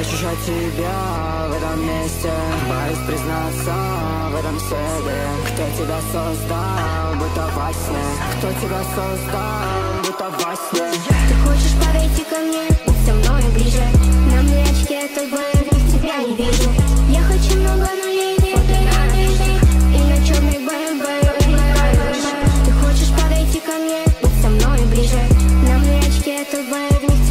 Ощущать тебя в этом месте. Боюсь признаться в этом себе. Кто тебя создал, будто во сне. Кто тебя создал, будто во сне. Ты хочешь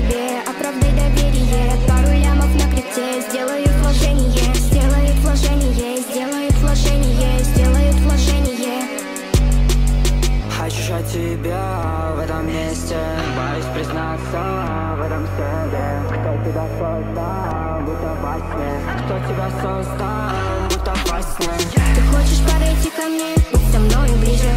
тебе, оправдай доверие. Пару лямов на крипте, сделают вложение. Сделают вложение, сделают вложение Сделают вложение. Хочу от тебя в этом месте. Боюсь признаться в этом себе. Кто тебя создал, будто во сне? Кто тебя создал, будто во сне? Ты хочешь подойти ко мне, быть со мной ближе